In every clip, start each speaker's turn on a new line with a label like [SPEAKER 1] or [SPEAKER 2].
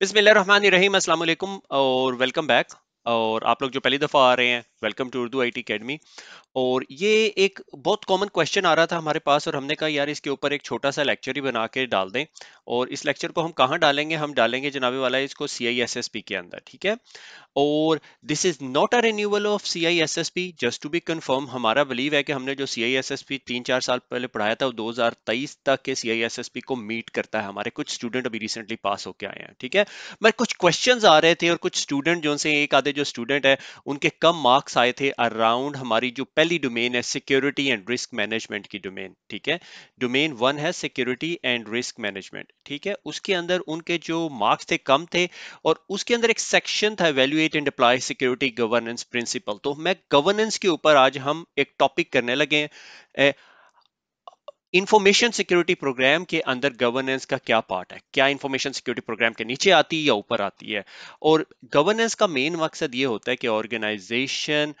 [SPEAKER 1] बिस्मिल्लाहिर्रहमानिर्रहीम अस्सलाम वालेकुम और वेलकम बैक। और आप लोग जो पहली दफ़ा आ रहे हैं welcome to Urdu IT academy और ये एक बहुत कॉमन क्वेश्चन आ रहा था हमारे पास और हमने कहा, यार, इसके ऊपर एक छोटा सा लेक्चर ही बना के डाल दें। और इस लेक्चर को हम कहाँ डालेंगे? हम डालेंगे जनाबे वाला इसको C I S S P के अंदर, ठीक है? और this is not a renewal of C I S S P just to be confirm हमारा बिलीव है कि हमने जो C I S S P तीन चार साल पहले पढ़ाया था, वो दो हज़ार तेईस तक के C I S S P को मीट करता है हमारे। कुछ स्टूडेंट अभी रिसेंटली पास होके आए हैं, ठीक है? मैं कुछ क्वेश्चन आ रहे थे और कुछ स्टूडेंट जो से एक आधे जो स्टूडेंट है, उनके कम मार्क्स आए थे अराउंड हमारी जो पहली डोमेन है सिक्योरिटी एंड रिस्क मैनेजमेंट की डोमेन ठीक है? डोमेन वन है सिक्योरिटी एंड रिस्क मैनेजमेंट ठीक है? उसके अंदर उनके जो मार्क्स थे कम थे और उसके अंदर एक सेक्शन था evaluate and apply security governance principle तो मैं गवर्नेंस के ऊपर आज हम एक टॉपिक करने लगे हैं। इंफॉर्मेशन सिक्योरिटी प्रोग्राम के अंदर गवर्नेंस का क्या पार्ट है? क्या इंफॉर्मेशन सिक्योरिटी प्रोग्राम के नीचे आती है या ऊपर आती है? और गवर्नेंस का मेन मकसद ये होता है कि ऑर्गेनाइजेशन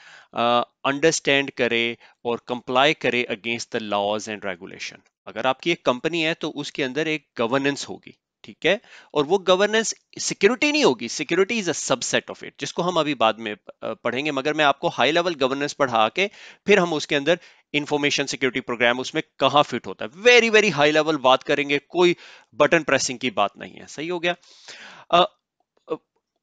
[SPEAKER 1] अंडरस्टैंड करे और कंप्लाई करे against the laws and regulation अगर आपकी एक कंपनी है तो उसके अंदर एक गवर्नेंस होगी। ठीक है? और वो गवर्नेंस सिक्योरिटी नहीं होगी security is a subset of it जिसको हम अभी बाद में पढ़ेंगे। मगर मैं आपको हाई लेवल गवर्नेंस पढ़ा के फिर हम उसके अंदर इंफॉर्मेशन सिक्योरिटी प्रोग्राम उसमें कहाँ फिट होता है। वेरी वेरी हाई लेवल बात करेंगे, कोई बटन प्रेसिंग की बात नहीं है। सही हो गया?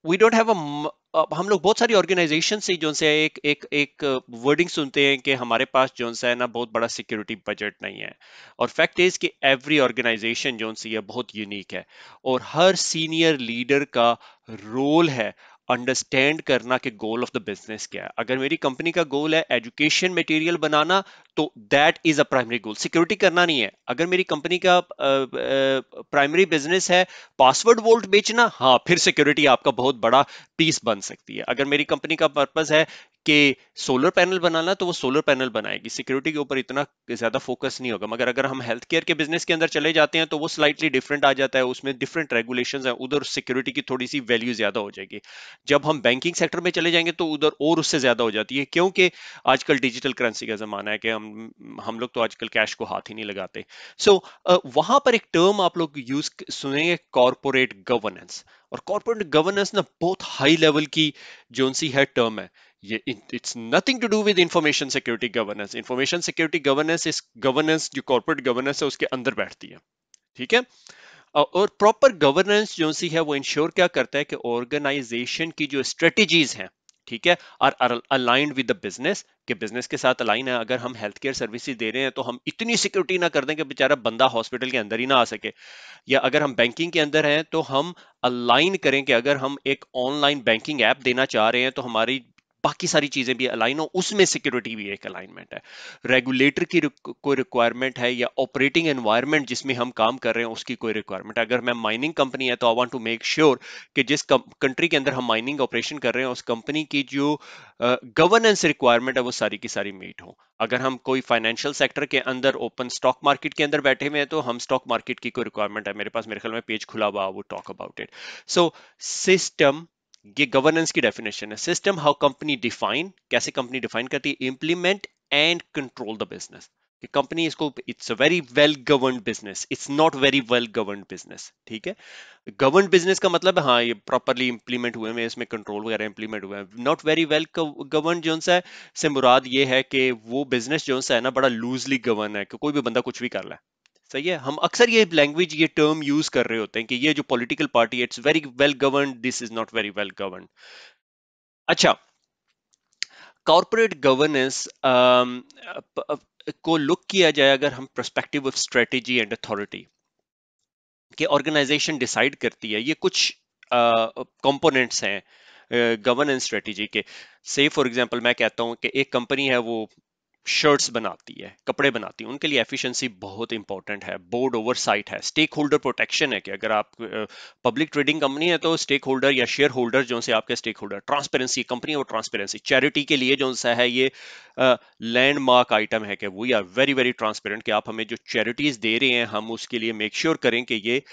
[SPEAKER 1] वी डोंट हैव अ हम लोग बहुत सारी ऑर्गेनाइजेशन से जो से एक एक एक वर्डिंग सुनते हैं कि हमारे पास जो है ना बहुत बड़ा सिक्योरिटी बजट नहीं है। और फैक्ट इज़ कि एवरी ऑर्गेनाइजेशन जो है बहुत यूनिक है। और हर सीनियर लीडर का रोल है अंडरस्टैंड करना कि गोल ऑफ़ द बिज़नेस क्या है। अगर मेरी कंपनी का गोल है एजुकेशन मटेरियल बनाना तो that is a primary goal security करना नहीं है। अगर मेरी कंपनी का प्राइमरी बिज़नेस है पासवर्ड वोल्ट बेचना हाँ फिर सिक्योरिटी आपका बहुत बड़ा पीस बन सकती है। अगर मेरी कंपनी का पर्पज है कि सोलर पैनल बनाना तो वो सोलर पैनल बनाएगी। सिक्योरिटी के ऊपर इतना ज़्यादा फोकस नहीं होगा। मगर अगर हम हेल्थ केयर के बिज़नेस के अंदर चले जाते हैं तो वो स्लाइटली डिफरेंट आ जाता है। उसमें डिफरेंट रेगुलेशन है। उधर सिक्योरिटी की थोड़ी सी वैल्यू ज़्यादा हो जाएगी। जब हम बैंकिंग सेक्टर में चले जाएँगे तो उधर और उससे ज़्यादा हो जाती है। क्योंकि आजकल डिजिटल करेंसी का जमाना है कि हम हम हम लोग तो आजकल कैश को हाथ ही नहीं लगाते। सो so, वहाँ पर एक टर्म आप लोग यूज़ सुनेंगे कॉर्पोरेट गवर्नेंस और कॉर्पोरेट गवर्नेंस ना बहुत हाई लेवल की जो सी है टर्म है। ये it's nothing to do with information security governance information security governance इस गवर्नेंस जो कॉर्पोरेट गवर्नेंस है उसके अंदर बैठती है। ठीक है? और प्रॉपर गवर्नेंस जो सी है वो इंश्योर क्या करता है कि ऑर्गेनाइजेशन की जो स्ट्रेटेजीज हैं ठीक है? और अलाइंड विद द बिज़नेस के बिज़नेस के साथ अलाइन है। अगर हम हेल्थ केयर सर्विसेज़ दे रहे हैं तो हम इतनी सिक्योरिटी ना कर दें कि बेचारा बंदा हॉस्पिटल के अंदर ही ना आ सके। या अगर हम बैंकिंग के अंदर हैं तो हम अलाइन करें कि अगर हम एक ऑनलाइन बैंकिंग ऐप देना चाह रहे हैं तो हमारी बाकी सारी चीज़ें भी अलाइन हो उसमें सिक्योरिटी भी एक अलाइनमेंट है। रेगुलेटर की कोई रिक्वायरमेंट है या ऑपरेटिंग एनवायरमेंट जिसमें हम काम कर रहे हैं उसकी कोई रिक्वायरमेंट अगर मैं माइनिंग कंपनी है तो I want to make sure कि जिस कंट्री के अंदर हम माइनिंग ऑपरेशन कर रहे हैं उस कंपनी की जो गवर्नेंस uh, रिक्वायरमेंट है वो सारी की सारी मीट हो। अगर हम कोई फाइनेंशियल सेक्टर के अंदर ओपन स्टॉक मार्केट के अंदर बैठे हुए हैं तो हम स्टॉक मार्केट की कोई रिक्वायरमेंट है। मेरे पास मेरे ख्याल में पेज खुला हुआ वो talk about it so system ये गवर्नेंस की डेफिनेशन है। सिस्टम हाउ कंपनी डिफाइन कैसे कंपनी डिफाइन करती है implement and control the business company इसको it's a very well govern business it's not very well govern business ठीक है? Govern business का मतलब हाँ ये प्रॉपरली इंप्लीमेंट हुए हैं इसमें कंट्रोल वगैरह इंप्लीमेंट हुए हैं। नॉट वेरी वेल गवर्न जो है, से मुराद ये है कि वो बिज़नेस जो है ना, बड़ा लूजली गवर्न है, कि कोई भी बंदा कुछ भी कर ले। सही है। हम अक्सर ये लैंग्वेज ये टर्म यूज़ कर रहे होते हैं कि ये जो political party it's very well govern this is not very well govern अच्छा कॉर्पोरेट गवर्नेंस को लुक किया जाए अगर हम perspective of strategy and authority कि ऑर्गेनाइजेशन डिसाइड करती है ये कुछ कंपोनेंट्स uh, हैं गवर्नेंस uh, स्ट्रेटेजी के। से फॉर एग्जांपल मैं कहता हूँ कि एक कंपनी है वो शर्ट्स बनाती है कपड़े बनाती है उनके लिए एफिशिएंसी बहुत इंपॉर्टेंट है बोर्ड ओवरसाइट है स्टेक होल्डर प्रोटेक्शन है कि अगर आप पब्लिक ट्रेडिंग कंपनी है तो स्टेक होल्डर या शेयर होल्डर जो से आपके स्टेक होल्डर ट्रांसपेरेंसी कंपनी और ट्रांसपेरेंसी चैरिटी के लिए जो सा है ये लैंडमार्क आइटम है कि we are very very transparent कि आप हमें जो चैरिटीज दे रहे हैं हम उसके लिए मेक श्योर sure करें कि ये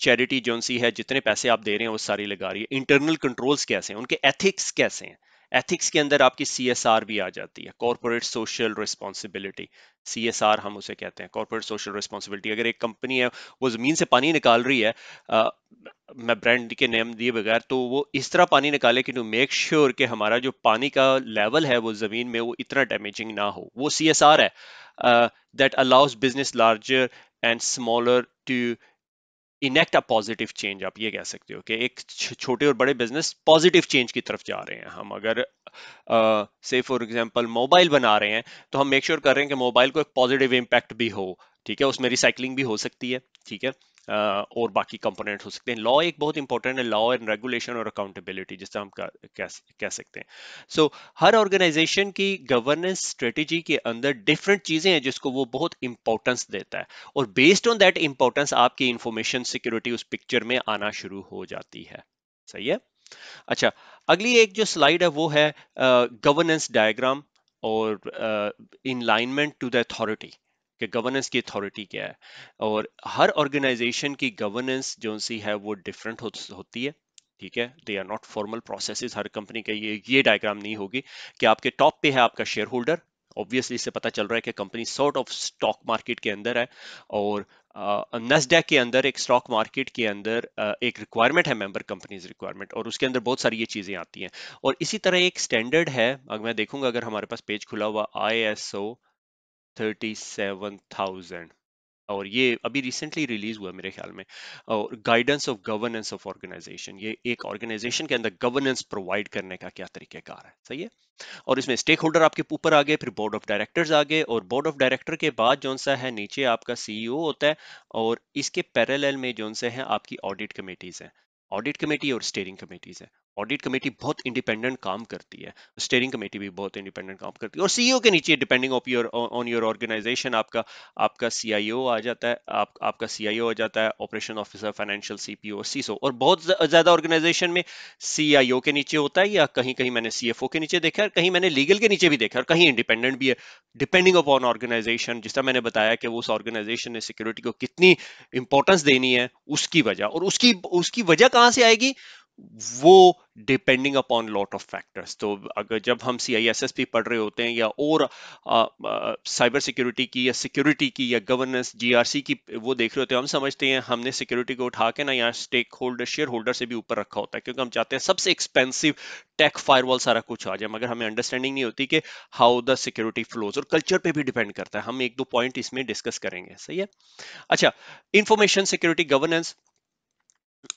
[SPEAKER 1] चैरिटी uh, जो है जितने पैसे आप दे रहे हैं वो सारी लगा रही है। इंटरनल कंट्रोल्स कैसे हैं? उनके एथिक्स कैसे हैं? एथिक्स के अंदर आपकी सीएसआर भी आ जाती है कॉर्पोरेट सोशल रिस्पॉन्सिबिलिटी सी हम उसे कहते हैं कॉर्पोरेट सोशल रिस्पॉन्सिबिलिटी अगर एक कंपनी है वो ज़मीन से पानी निकाल रही है आ, मैं ब्रांड के नेम दिए बगैर तो वो इस तरह पानी निकाले कि टू मेक श्योर कि हमारा जो पानी का लेवल है वो ज़मीन में वो इतना डैमेजिंग ना हो. वो सीएसआर है that allows business larger and smaller to enact a positive change, आप ये कह सकते हो कि एक छोटे और बड़े बिज़नेस पॉजिटिव चेंज की तरफ़ जा रहे हैं। हम अगर से फॉर एग्जांपल मोबाइल बना रहे हैं तो हम मेक श्योर sure कर रहे हैं कि मोबाइल को एक पॉजिटिव इम्पैक्ट भी हो, ठीक है? उसमें रिसाइकलिंग भी हो सकती है, ठीक है? और बाकी कंपोनेंट हो सकते हैं। लॉ एक बहुत इंपॉर्टेंट है लॉ एंड रेगुलेशन और अकाउंटेबिलिटी जिससे हम कह, कह सकते हैं। सो so, हर ऑर्गेनाइजेशन की गवर्नेंस स्ट्रेटेजी के अंदर डिफरेंट चीज़ें हैं जिसको वो बहुत इंपॉर्टेंस देता है। और बेस्ड ऑन दैट इंपॉर्टेंस आपकी इंफॉर्मेशन सिक्योरिटी उस पिक्चर में आना शुरू हो जाती है। सही है? अच्छा अगली एक जो स्लाइड है वो है गवर्नेंस uh, डायग्राम और इनलाइनमेंट टू द अथॉरिटी कि गवर्नेंस की अथॉरिटी क्या है। और हर ऑर्गेनाइजेशन की गवर्नेंस जो सी है वो डिफरेंट हो, होती है ठीक है? They are not formal process her company का ये ये डायग्राम नहीं होगी कि आपके टॉप पे है आपका शेयर होल्डर ऑब्वियसली इससे पता चल रहा है कि company sort of stock market के अंदर है और नस्डैक के अंदर एक स्टॉक मार्केट के अंदर एक रिक्वायरमेंट है मेंबर कंपनीज़ रिक्वायरमेंट और उसके अंदर बहुत सारी ये चीज़ें आती हैं। और इसी तरह एक स्टैंडर्ड है अगर मैं देखूँगा अगर हमारे पास पेज खुला हुआ I S O thirty thousand और ये अभी रिसेंटली रिलीज़ हुआ मेरे ख्याल में। और guidance of governance of organisation ये एक ऑर्गेनाइजेशन के अंदर गवर्नेंस प्रोवाइड करने का क्या तरीकेकार है? सही है? और इसमें स्टेक होल्डर आपके ऊपर आ गए, फिर बोर्ड ऑफ़ डायरेक्टर्स आ गए, और बोर्ड ऑफ़ डायरेक्टर के बाद जो सा है, नीचे आपका सीईओ e होता है, और इसके पैरेलल में जो से है, आपकी ऑडिट कमेटीज हैं। ऑडिट कमेटी और स्टेयरिंग कमेटीज है। ऑडिट कमेटी बहुत इंडिपेंडेंट काम करती है। स्टेयरिंग कमेटी भी बहुत इंडिपेंडेंट काम करती है। और सीईओ e के नीचे depending of your on your organisation आपका आपका सीआईओ आ जाता है आप, आपका सीआईओ आ जाता है operation officer financial CPO CISO और बहुत ज़्यादा ऑर्गेनाइजेशन में सीआईओ के नीचे होता है या कहीं कहीं मैंने सीएफओ के नीचे देखा है कहीं मैंने लीगल के नीचे भी देखा और कहीं इंडिपेंडेंट भी है। डिपेंडिंग अपॉन ऑर्गेनाइजेशन जिस तरह मैंने बताया कि उस ऑर्गेनाइजेशन ने सिक्योरिटी को कितनी इंपॉर्टेंस देनी है उसकी वजह। और उसकी उसकी वजह कहाँ से आएगी? वो depending upon lot of factors तो अगर जब हम C I S S P पढ़ रहे होते हैं या और साइबर सिक्योरिटी की या सिक्योरिटी की या गवर्नेंस जी आर सी की वो देख रहे होते हैं, हम समझते हैं हमने सिक्योरिटी को उठा के ना यहाँ स्टेक होल्डर शेयर होल्डर से भी ऊपर रखा होता है, क्योंकि हम चाहते हैं सबसे एक्सपेंसिव टेक फायरवॉल सारा कुछ आ जाए, मगर हमें अंडरस्टैंडिंग नहीं होती कि हाउ द सिक्योरिटी फ्लोज और कल्चर पे भी डिपेंड करता है। हम एक दो पॉइंट इसमें डिस्कस करेंगे, सही है? अच्छा information security governance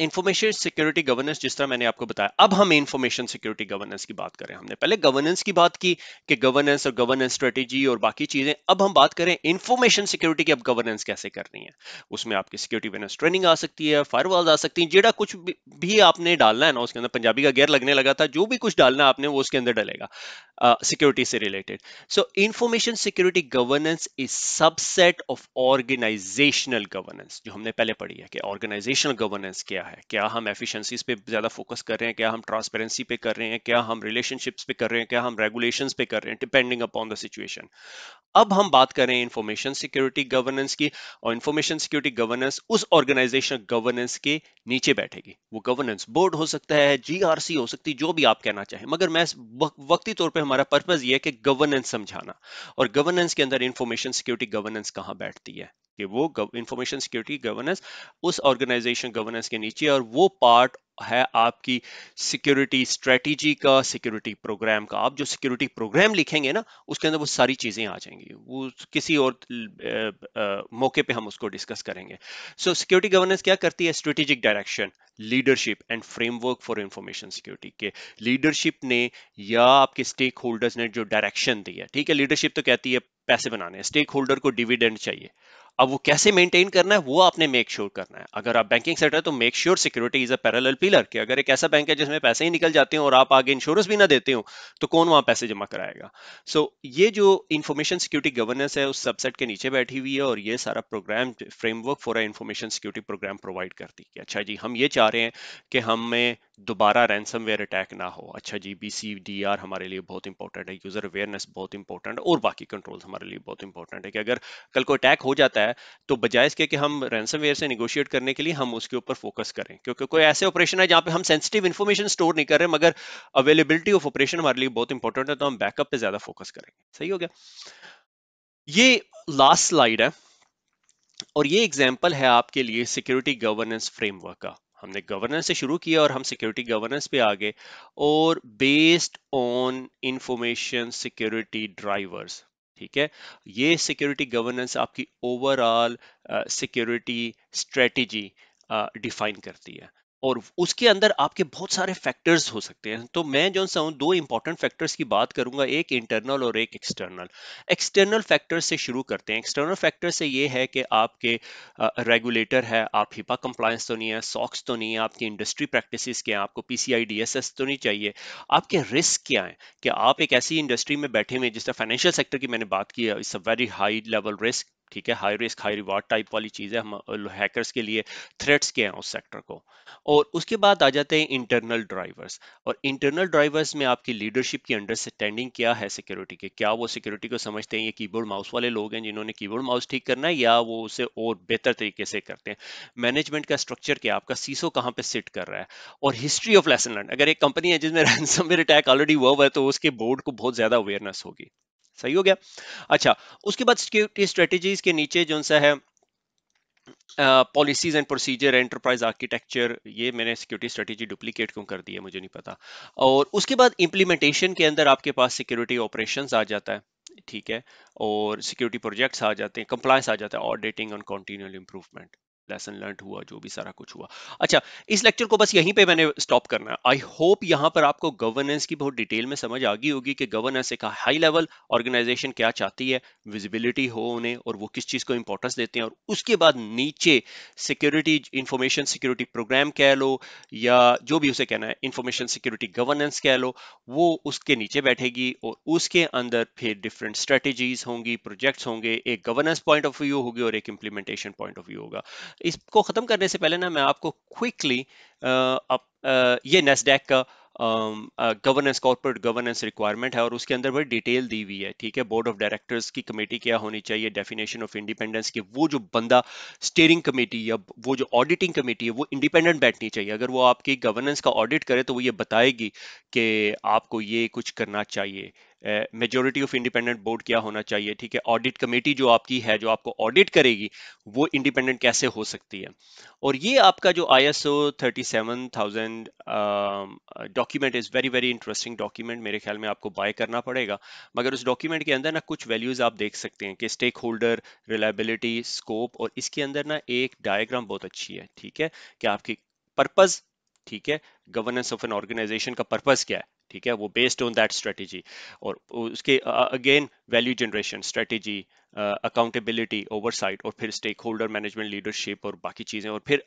[SPEAKER 1] information security governance जिस तरह मैंने आपको बताया, अब हम इंफॉर्मेशन सिक्योरिटी गवर्नेंस की बात करें हमने। पहले गवर्नेंस की बात की कि गवर्नेंस और गवर्नेंस स्ट्रेटेजी और बाकी चीज़ें, अब हम बात करें इंफॉर्मेशन सिक्योरिटी की, अब गवर्नेंस कैसे करनी है। उसमें आपकी सिक्योरिटी अवेयरनेस ट्रेनिंग आ सकती है फायरवॉल आ सकती है, जेड़ा कुछ भी आपने डालना है ना, उसके अंदर पंजाबी का गेयर लगने लगा था, जो भी कुछ डालना है आपने, वो उसके अंदर डलेगा सिक्योरिटी से related so information security governance is subset of organizational governance जो हमने पहले पढ़ी है कि ऑर्गेनाइजेशनल गवर्नेंस क्या है? क्या हम एफिशिएंसीज पे ज़्यादा फोकस कर रहे हैं? क्या हम ट्रांसपेरेंसी पे कर रहे हैं? क्या हम रिलेशनशिप्स पे कर रहे हैं? क्या हम रेगुलेशंस पे कर रहे हैं? डिपेंडिंग अपॉन द सिचुएशन अब हम बात कर रहे हैं इंफॉर्मेशन सिक्योरिटी गवर्नेंस की और इंफॉर्मेशन सिक्योरिटी गवर्नेंस उस ऑर्गेनाइजेशन गवर्नेंस के नीचे बैठेगी। वो गवर्नेंस बोर्ड हो सकता है जीआरसी हो सकती है जो भी आप कहना चाहें। मगर मैं वक्ती तौर पे हमारा पर्पज ये है कि गवर्नेंस समझाना। और गवर्नेंस के अंदर इंफॉर्मेशन सिक्योरिटी गवर्नेंस कहाँ बैठती है? कि वो इंफॉर्मेशन सिक्योरिटी गवर्नेंस उस ऑर्गेनाइजेशन गवर्नेंस के नीचे, और वो पार्ट है आपकी सिक्योरिटी स्ट्रेटेजी का सिक्योरिटी प्रोग्राम का। आप जो सिक्योरिटी प्रोग्राम लिखेंगे ना, उसके अंदर वो सारी चीज़ें आ जाएँगी। वो किसी और मौके पे हम उसको डिस्कस करेंगे। सो सिक्योरिटी गवर्नेंस क्या करती है? Strategic direction leadership and framework for information security के। लीडरशिप ने या आपके स्टेक होल्डर्स ने जो डायरेक्शन दी है, ठीक है? लीडरशिप तो कहती है पैसे बनाने स्टेक होल्डर को डिविडेंड चाहिए। अब वो कैसे मेंटेन करना है वो आपने मेक श्योर sure करना है। अगर आप बैंकिंग सेक्टर तो make sure security is a parallel pillar कि अगर एक ऐसा बैंक है जिसमें पैसे ही निकल जाते हैं और आप आगे इंश्योरेंस भी ना देते हो तो कौन वहाँ पैसे जमा कराएगा? सो so, ये जो इंफॉर्मेशन सिक्योरिटी गवर्नेंस है उस सबसेट के नीचे बैठी हुई है और ये सारा program framework for information security program provide करती है अच्छा जी हम ये चाह रहे हैं कि हमें दोबारा रैंसमवेयर अटैक ना हो। अच्छा जी बी सी डी आर हमारे लिए बहुत इंपॉर्टेंट है यूज़र अवेयरनेस बहुत इंपॉर्टेंट और बाकी कंट्रोल हमारे लिए बहुत इंपॉर्टेंट है कि अगर कल को अटैक हो जाता है है तो बजाय इसके कि हम रैंसमवेयर से निगोशिएट करने के लिए हम उसके ऊपर फोकस करें, क्योंकि कोई ऐसे ऑपरेशन है जहाँ पे हम सेंसिटिव इन्फॉर्मेशन स्टोर नहीं कर रहे, मगर अवेलेबिलिटी ऑफ़ ऑपरेशन हमारे लिए बहुत इंपॉर्टेंट है तो हम बैकअप पे ज़्यादा फोकस करेंगे। सही हो गया? ये लास्ट स्लाइड है, और ये एग्ज़ाम्पल है आपके लिए सिक्योरिटी गवर्नेंस फ्रेमवर्क का। हमने गवर्नेंस से शुरू किया और हम सिक्योरिटी गवर्नेंस पे आ गए, और based on information security drivers ठीक है? ये सिक्योरिटी गवर्नेंस आपकी ओवरऑल सिक्योरिटी स्ट्रेटजी डिफाइन करती है। और उसके अंदर आपके बहुत सारे फैक्टर्स हो सकते हैं। तो मैं जो सा दो इंपॉर्टेंट फैक्टर्स की बात करूँगा, एक इंटरनल और एक एक्सटर्नल एक्सटर्नल फैक्टर्स से शुरू करते हैं। एक्सटर्नल फैक्टर से ये है कि आपके रेगुलेटर है, आप हिपा कंप्लायंस तो नहीं है सॉक्स तो नहीं है, आपकी इंडस्ट्री प्रैक्टिस क्या है, आपको पीसीआई डीएसएस तो नहीं चाहिए। आपके रिस्क क्या है कि आप एक ऐसी इंडस्ट्री में बैठे हुए जिस तरह फाइनेंशियल सेक्टर की मैंने बात की है it's a very high level risk ठीक है high risk high reward type वाली चीज़ है हम हैकर्स के लिए थ्रेट्स के हैं उस सेक्टर को। और उसके बाद आ जाते हैं इंटरनल ड्राइवर्स और इंटरनल ड्राइवर्स में आपकी लीडरशिप की अंडरस्टैंडिंग क्या है सिक्योरिटी के? क्या वो सिक्योरिटी को समझते हैं? ये कीबोर्ड माउस वाले लोग हैं जिन्होंने कीबोर्ड माउस ठीक करना है या वो उसे और बेहतर तरीके से करते हैं? मैनेजमेंट का स्ट्रक्चर क्या आपका सीसो कहाँ पे सिट कर रहा है? और हिस्ट्री ऑफ़ लेसन लर्न अगर एक कंपनी है जिसमें रैंसमवेयर अटैक ऑलरेडी हुआ हुआ है तो उसके बोर्ड को बहुत ज़्यादा अवेयरनेस होगी। सही हो गया। अच्छा उसके बाद सिक्योरिटी स्ट्रेटेजीज के नीचे जो सा है policies and procedure enterprise architecture ये मैंने सिक्योरिटी स्ट्रेटेजी डुप्लीकेट क्यों कर दी है, मुझे नहीं पता। और उसके बाद इंप्लीमेंटेशन के अंदर आपके पास सिक्योरिटी ऑपरेशंस आ जाता है, ठीक है? और सिक्योरिटी प्रोजेक्ट्स आ जाते हैं कंप्लायंस आ जाता है auditing on continual improvement lesson learn हुआ, जो भी सारा कुछ हुआ। अच्छा इस लेक्चर को बस यहीं पे मैंने स्टॉप करना है। आई होप यहाँ पर आपको गवर्नेंस की बहुत डिटेल में समझ आ गई होगी कि गवर्नेंस एक हाई लेवल ऑर्गेनाइजेशन क्या चाहती है विजिबिलिटी हो उन्हें और वो किस चीज़ को इंपॉर्टेंस देते हैं और उसके बाद नीचे सिक्योरिटी इंफॉर्मेशन सिक्योरिटी प्रोग्राम कह लो या जो भी उसे कहना है इंफॉर्मेशन सिक्योरिटी गवर्नेंस कह लो, वो उसके नीचे बैठेगी और उसके अंदर फिर डिफरेंट स्ट्रेटेजीज होंगी प्रोजेक्ट्स होंगे, एक गवर्नेंस पॉइंट ऑफ़ व्यू होगी और एक इंप्लीमेंटेशन पॉइंट ऑफ़ व्यू होगा। इसको खत्म करने से पहले ना मैं आपको क्विकली ये नेस्डैक का गवर्नेंस कॉर्पोरेट गवर्नेंस रिक्वायरमेंट है और उसके अंदर बड़ी डिटेल दी हुई है, ठीक है? बोर्ड ऑफ़ डायरेक्टर्स की कमेटी क्या होनी चाहिए? डेफिनेशन ऑफ़ इंडिपेंडेंस की वो जो बंदा स्टेयरिंग कमेटी या वो जो ऑडिटिंग कमेटी है, वो इंडिपेंडेंट बैठनी चाहिए। अगर वो आपकी गवर्नेंस का ऑडिट करे तो वो ये बताएगी कि आपको ये कुछ करना चाहिए। मेजोरिटी ऑफ़ इंडिपेंडेंट बोर्ड क्या होना चाहिए, ठीक है? ऑडिट कमेटी जो आपकी है, जो आपको ऑडिट करेगी, वो इंडिपेंडेंट कैसे हो सकती है? और ये आपका जो I S O thirty seven thousand document is very very interesting document मेरे ख्याल में आपको बाय करना पड़ेगा। मगर उस डॉक्यूमेंट के अंदर ना कुछ वैल्यूज़ आप देख सकते हैं कि स्टेक होल्डर रिलायबिलिटी स्कोप और इसके अंदर ना एक डायग्राम बहुत अच्छी है, ठीक है? कि आपकी पर्पज़ ठीक है? गवर्नेंस ऑफ़ एन ऑर्गेनाइजेशन का पर्पज़ क्या है? ठीक है? वो बेस्ड ऑन दैट स्ट्रेटेजी और उसके again value generation strategy accountability oversight और फिर स्टेक होल्डर मैनेजमेंट लीडरशिप और बाकी चीज़ें और फिर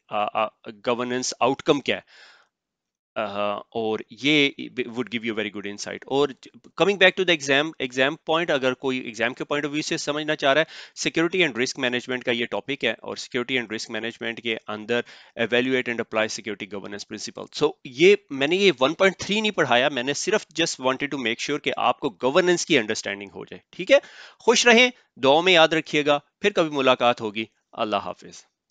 [SPEAKER 1] गवर्नेंस uh, आउटकम uh, क्या है? और ये would give you very good insight और coming back to the exam exam point अगर कोई एग्ज़ाम के पॉइंट ऑफ़ व्यू से समझना चाह रहा है सिक्योरिटी एंड रिस्क मैनेजमेंट का ये टॉपिक है, और सिक्योरिटी एंड रिस्क मैनेजमेंट के अंदर evaluate and apply security governance principle so ये, मैंने ये 1.3 नहीं पढ़ाया, मैंने सिर्फ़ just wanted to make sure कि आपको गवर्नेंस की अंडरस्टैंडिंग हो जाए, ठीक है? खुश रहें दुआ में याद रखिएगा, फिर कभी मुलाकात होगी, अल्लाह हाफिज।